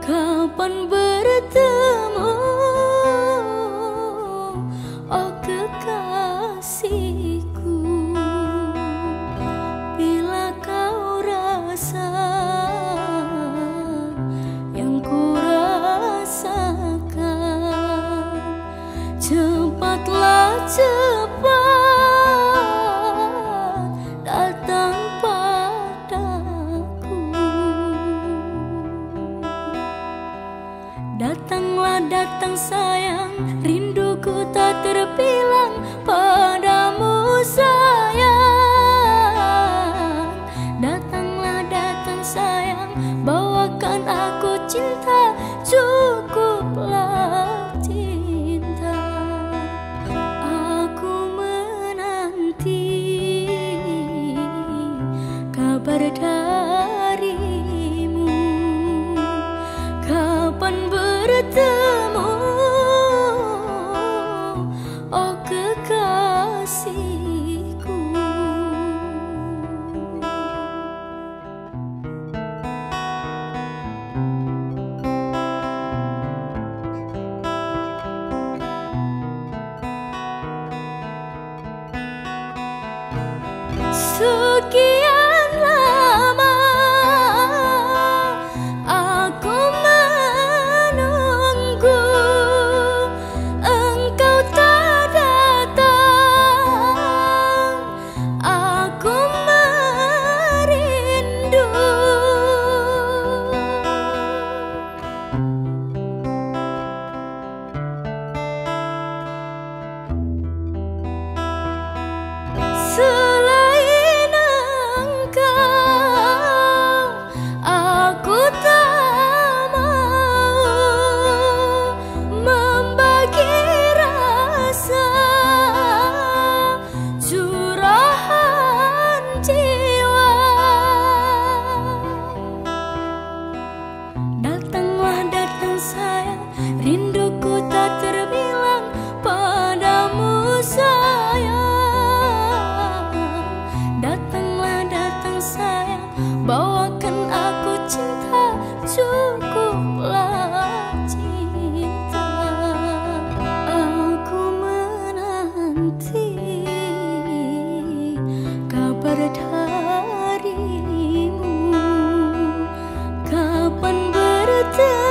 kapan ber Kabar Kapan ber bertemu? Oh kekasihku 的。